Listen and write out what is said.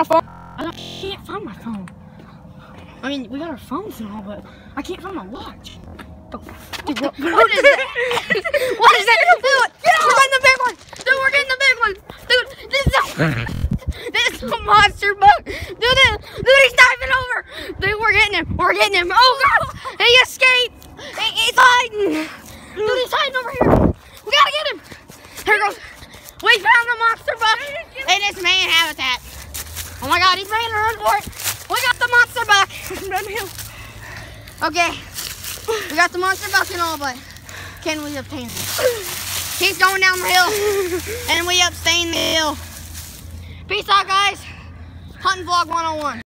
my phone. I can't find my phone. I mean, we got our phones and all, but I can't find my watch. Dude, what, what is that? what is that? Dude, we're getting the big one. Dude, we're getting the big one. Dude, this is a, this is a monster bug. Dude, this, dude, he's diving over. Dude, we're getting him. We're getting him. Oh, God. He escaped. He, he's hiding. Dude, he's hiding over here. We gotta get him. Here goes. We found the monster bug Oh my god, he's ready to run for it. We got the monster buck. Okay. We got the monster buck and all, but can we obtain him? He's going down the hill. And we obtain the hill. Peace out, guys. Hunting Vlog 101.